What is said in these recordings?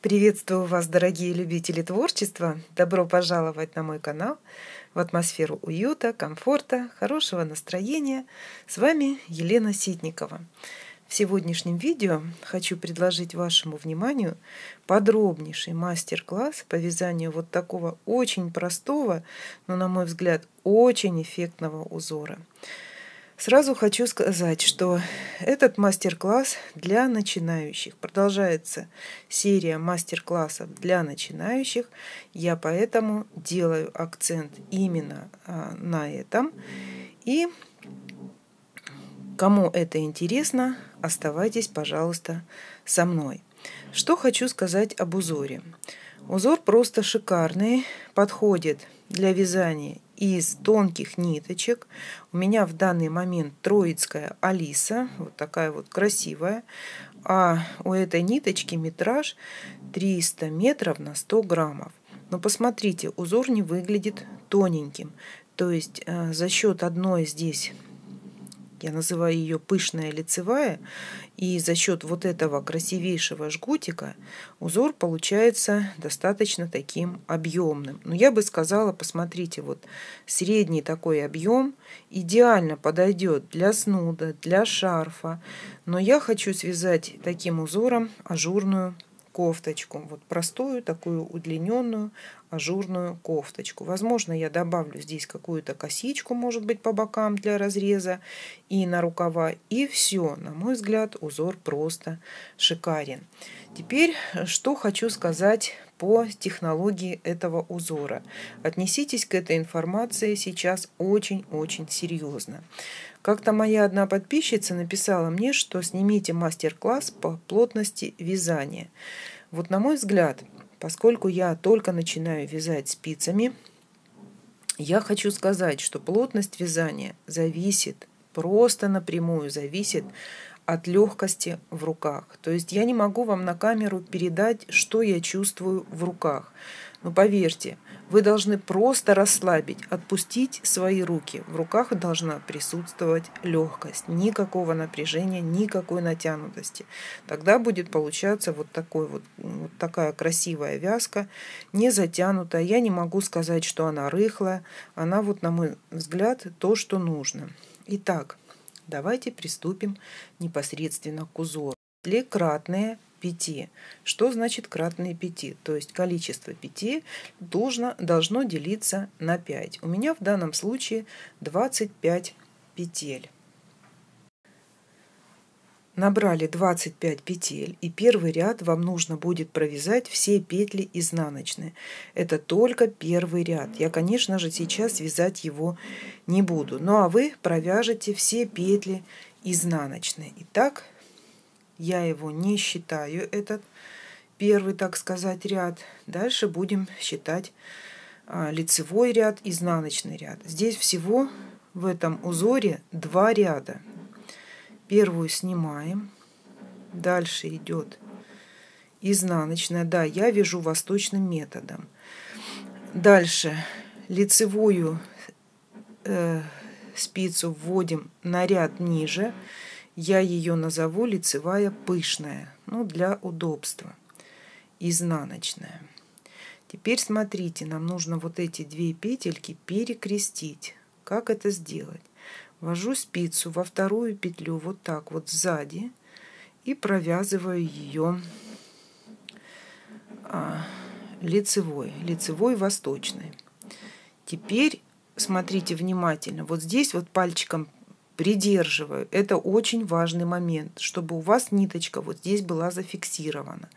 Приветствую вас, дорогие любители творчества! Добро пожаловать на мой канал в атмосферу уюта, комфорта, хорошего настроения. С вами Елена Ситникова. В сегодняшнем видео хочу предложить вашему вниманию подробнейший мастер-класс по вязанию вот такого очень простого, но, на мой взгляд, очень эффектного узора. Сразу хочу сказать, что этот мастер-класс для начинающих. Продолжается серия мастер-классов для начинающих. Я поэтому делаю акцент именно а, на этом. И кому это интересно, оставайтесь, пожалуйста, со мной. Что хочу сказать об узоре. Узор просто шикарный, подходит для вязания из тонких ниточек. У меня в данный момент троицкая Алиса, вот такая вот красивая. А у этой ниточки метраж 300 метров на 100 граммов. Но посмотрите, узор не выглядит тоненьким. То есть э, за счет одной здесь я называю ее пышная лицевая, и за счет вот этого красивейшего жгутика узор получается достаточно таким объемным. Но я бы сказала, посмотрите, вот средний такой объем идеально подойдет для снуда, для шарфа. Но я хочу связать таким узором ажурную кофточку. Вот простую, такую удлиненную, ажурную кофточку. Возможно, я добавлю здесь какую-то косичку, может быть, по бокам для разреза и на рукава. И все. На мой взгляд, узор просто шикарен. Теперь, что хочу сказать по технологии этого узора. Отнеситесь к этой информации сейчас очень-очень серьезно. Как-то моя одна подписчица написала мне, что снимите мастер-класс по плотности вязания. Вот на мой взгляд, поскольку я только начинаю вязать спицами, я хочу сказать, что плотность вязания зависит, просто напрямую зависит от легкости в руках. То есть я не могу вам на камеру передать, что я чувствую в руках. Но поверьте, вы должны просто расслабить, отпустить свои руки. В руках должна присутствовать легкость. Никакого напряжения, никакой натянутости. Тогда будет получаться вот, такой вот, вот такая красивая вязка, не затянутая. Я не могу сказать, что она рыхлая. Она вот, на мой взгляд, то, что нужно. Итак, давайте приступим непосредственно к узору. Кратные 5. Что значит кратные 5? То есть количество 5 должно, должно делиться на 5. У меня в данном случае 25 петель. Набрали 25 петель, и первый ряд вам нужно будет провязать все петли изнаночные. Это только первый ряд. Я, конечно же, сейчас вязать его не буду. Ну а вы провяжете все петли изнаночные. Итак, я его не считаю, этот первый, так сказать, ряд. Дальше будем считать а, лицевой ряд, изнаночный ряд. Здесь всего в этом узоре два ряда. Первую снимаем. Дальше идет изнаночная. Да, я вяжу восточным методом. Дальше лицевую э, спицу вводим на ряд ниже. Я ее назову лицевая пышная, ну, для удобства. Изнаночная. Теперь смотрите, нам нужно вот эти две петельки перекрестить. Как это сделать? Ввожу спицу во вторую петлю вот так вот сзади и провязываю ее а, лицевой, лицевой восточной. Теперь смотрите внимательно. Вот здесь вот пальчиком придерживаю. Это очень важный момент, чтобы у вас ниточка вот здесь была зафиксирована.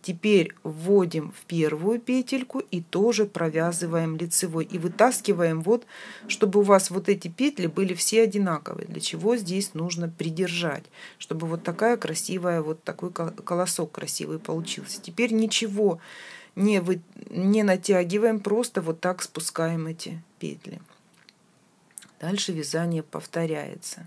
Теперь вводим в первую петельку и тоже провязываем лицевой. И вытаскиваем вот, чтобы у вас вот эти петли были все одинаковые. Для чего здесь нужно придержать, чтобы вот такая красивая, вот такой колосок красивый получился. Теперь ничего не, вы, не натягиваем, просто вот так спускаем эти петли. Дальше вязание повторяется.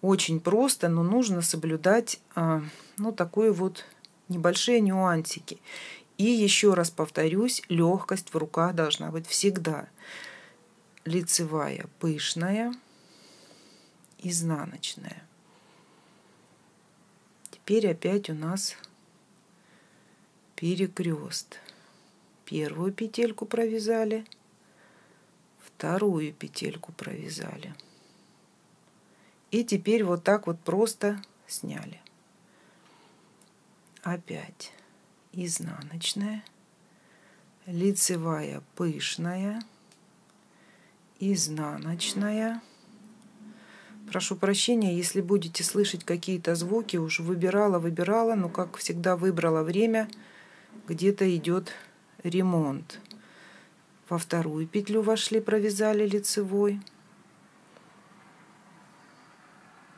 Очень просто, но нужно соблюдать а, ну, такой вот небольшие нюансики. И еще раз повторюсь, легкость в руках должна быть всегда. Лицевая пышная, изнаночная. Теперь опять у нас перекрест. Первую петельку провязали, вторую петельку провязали. И теперь вот так вот просто сняли. Опять изнаночная, лицевая пышная, изнаночная. Прошу прощения, если будете слышать какие-то звуки, уж выбирала, выбирала, но как всегда выбрала время, где-то идет ремонт. Во вторую петлю вошли, провязали лицевой.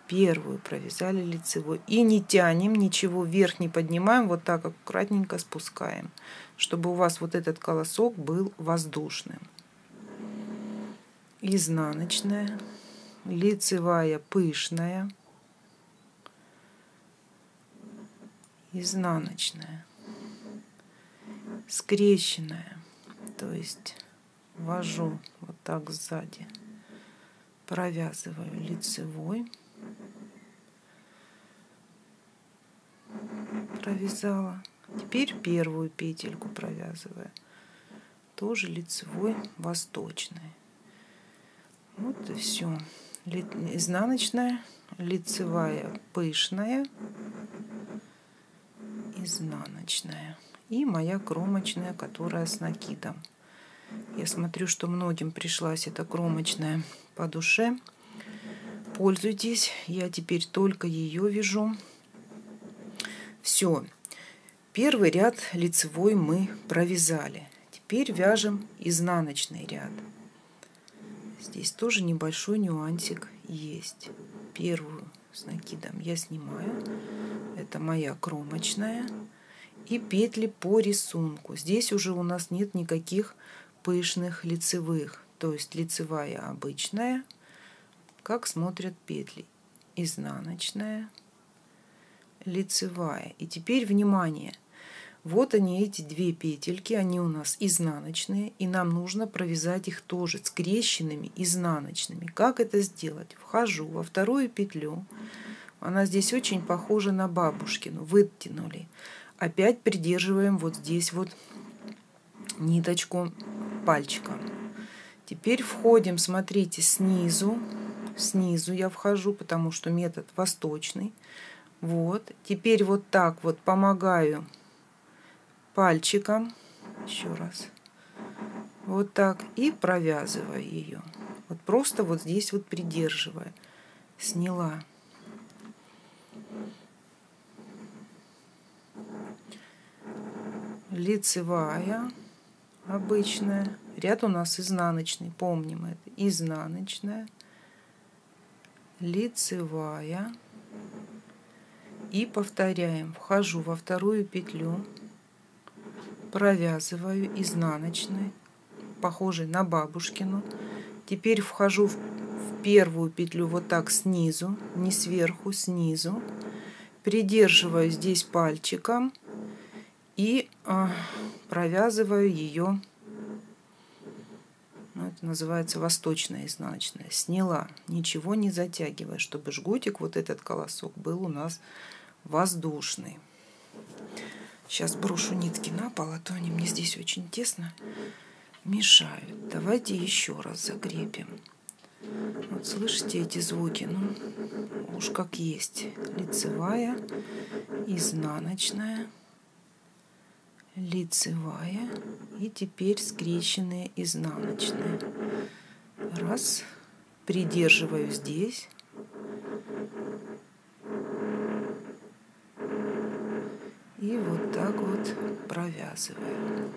Первую провязали лицевой. И не тянем, ничего вверх не поднимаем, вот так аккуратненько спускаем, чтобы у вас вот этот колосок был воздушным. Изнаночная, лицевая пышная, изнаночная скрещенная. То есть ввожу вот так сзади, провязываю лицевой, провязала. Теперь первую петельку провязываю, тоже лицевой восточной. Вот и все. Изнаночная, лицевая пышная, изнаночная и моя кромочная, которая с накидом. Я смотрю, что многим пришлась эта кромочная по душе. Пользуйтесь, я теперь только ее вяжу. Все, первый ряд лицевой мы провязали. Теперь вяжем изнаночный ряд. Здесь тоже небольшой нюансик есть. Первую с накидом я снимаю. Это моя кромочная и петли по рисунку. Здесь уже у нас нет никаких пышных лицевых, то есть лицевая обычная, как смотрят петли, изнаночная, лицевая. И теперь внимание, вот они эти две петельки, они у нас изнаночные, и нам нужно провязать их тоже скрещенными изнаночными. Как это сделать? Вхожу во вторую петлю, она здесь очень похожа на бабушкину, вытянули опять придерживаем вот здесь вот ниточку пальчиком. Теперь входим, смотрите, снизу. Снизу я вхожу, потому что метод восточный. Вот. Теперь вот так вот помогаю пальчиком. Еще раз. Вот так. И провязываю ее. Вот просто вот здесь вот придерживая. Сняла. Лицевая обычная. Ряд у нас изнаночный, помним это. Изнаночная, лицевая. И повторяем. Вхожу во вторую петлю, провязываю изнаночной, похожей на бабушкину. Теперь вхожу в первую петлю вот так снизу, не сверху, снизу. Придерживаю здесь пальчиком и а, провязываю ее, ну, это называется восточная изнаночная, сняла, ничего не затягивая, чтобы жгутик, вот этот колосок, был у нас воздушный. Сейчас брошу нитки на пол, а то они мне здесь очень тесно мешают. Давайте еще раз закрепим. Вот слышите эти звуки? Ну, уж как есть. Лицевая, изнаночная лицевая и теперь скрещенные изнаночные. Раз, придерживаю здесь. И вот так вот провязываю.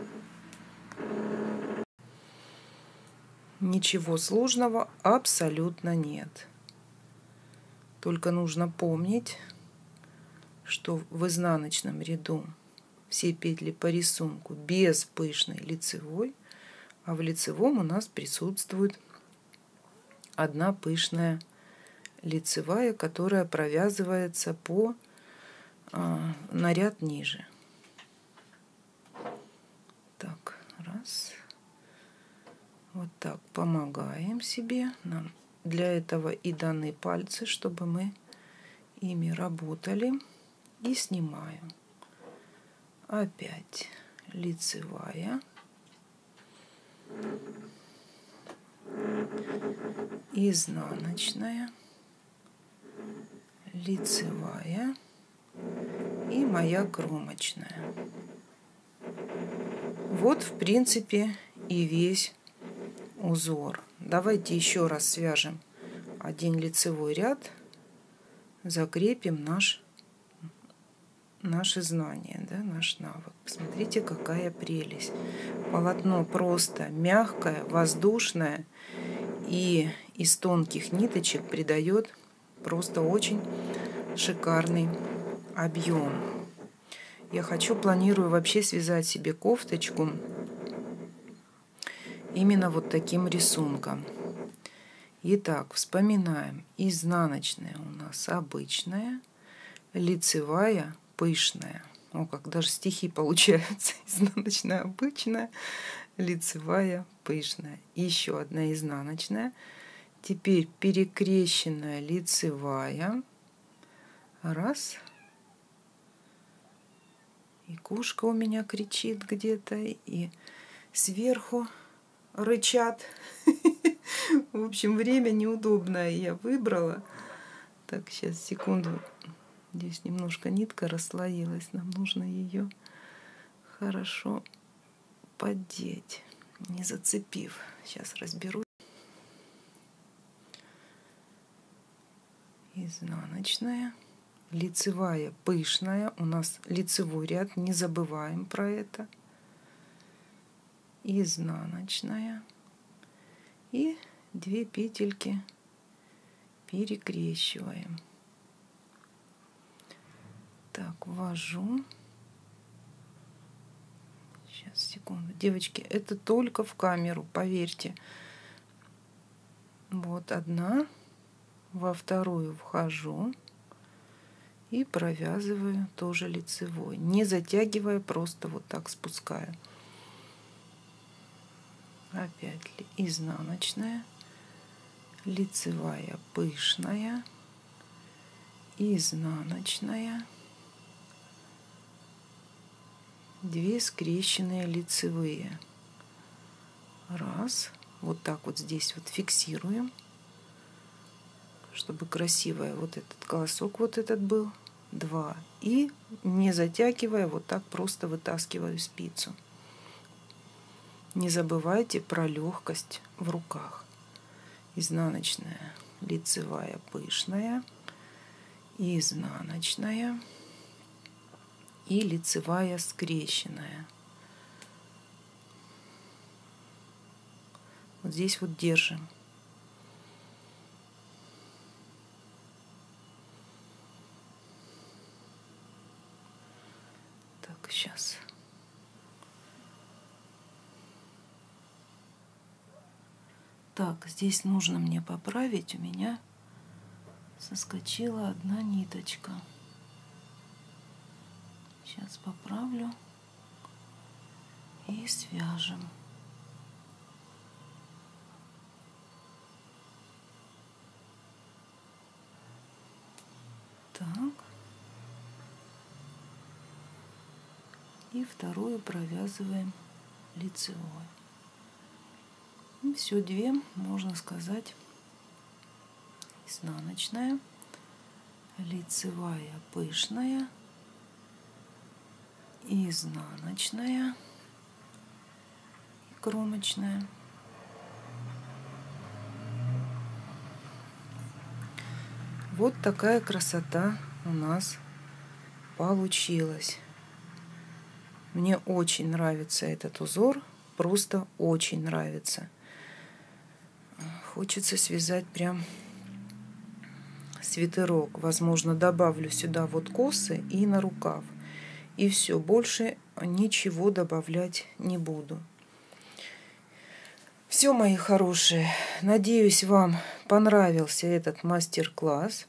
Ничего сложного абсолютно нет. Только нужно помнить, что в изнаночном ряду все петли по рисунку без пышной лицевой, а в лицевом у нас присутствует одна пышная лицевая, которая провязывается по а, на ряд ниже. Так, раз. Вот так помогаем себе. Нам для этого и даны пальцы, чтобы мы ими работали. И снимаем опять лицевая, изнаночная, лицевая и моя кромочная. Вот, в принципе, и весь узор. Давайте еще раз свяжем один лицевой ряд, закрепим наш, наше знание, да, наш навык. Посмотрите, какая прелесть. Полотно просто мягкое, воздушное и из тонких ниточек придает просто очень шикарный объем. Я хочу, планирую вообще связать себе кофточку именно вот таким рисунком. Итак, вспоминаем. Изнаночная у нас обычная, лицевая пышная. О, как даже стихи получаются. Изнаночная обычная, лицевая пышная. Еще одна изнаночная. Теперь перекрещенная лицевая. Раз. И кушка у меня кричит где-то, и сверху рычат. В общем, время неудобное я выбрала. Так, сейчас, секунду. Здесь немножко нитка расслоилась. Нам нужно ее хорошо поддеть, не зацепив. Сейчас разберу. Изнаночная, лицевая, пышная. У нас лицевой ряд, не забываем про это изнаночная и две петельки перекрещиваем. Так, ввожу. Сейчас, секунду. Девочки, это только в камеру, поверьте. Вот одна. Во вторую вхожу и провязываю тоже лицевой. Не затягивая, просто вот так спускаю опять изнаночная, лицевая пышная, изнаночная, две скрещенные лицевые. Раз, вот так вот здесь вот фиксируем, чтобы красивая вот этот колосок вот этот был. Два. И не затягивая, вот так просто вытаскиваю спицу. Не забывайте про легкость в руках. Изнаночная, лицевая, пышная, изнаночная и лицевая скрещенная. Вот здесь вот держим. Так, сейчас. Так, здесь нужно мне поправить. У меня соскочила одна ниточка. Сейчас поправлю и свяжем. Так. И вторую провязываем лицевой. И все, две, можно сказать, изнаночная, лицевая пышная, изнаночная и кромочная. Вот такая красота у нас получилась. Мне очень нравится этот узор, просто очень нравится хочется связать прям свитерок. Возможно, добавлю сюда вот косы и на рукав. И все, больше ничего добавлять не буду. Все, мои хорошие, надеюсь, вам понравился этот мастер-класс.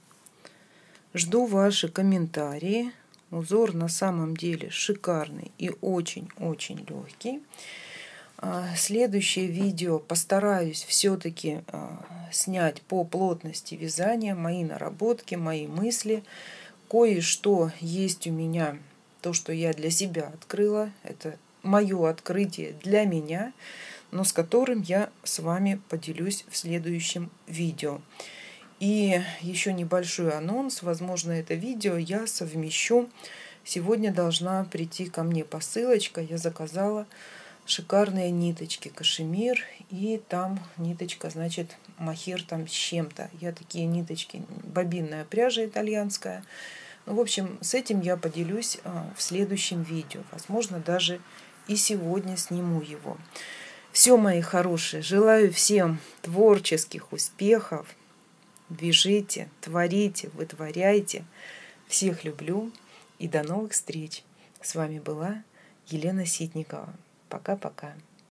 Жду ваши комментарии. Узор на самом деле шикарный и очень-очень легкий. А, следующее видео постараюсь все-таки а, снять по плотности вязания, мои наработки, мои мысли. Кое-что есть у меня то, что я для себя открыла. Это мое открытие для меня, но с которым я с вами поделюсь в следующем видео. И еще небольшой анонс. Возможно, это видео я совмещу. Сегодня должна прийти ко мне посылочка. Я заказала шикарные ниточки кашемир. И там ниточка, значит, махер там с чем-то. Я такие ниточки, бобинная пряжа итальянская. Ну, в общем, с этим я поделюсь а, в следующем видео. Возможно, даже и сегодня сниму его. Все, мои хорошие, желаю всем творческих успехов. Бежите, творите, вытворяйте. Всех люблю и до новых встреч. С вами была Елена Ситникова. Пока-пока.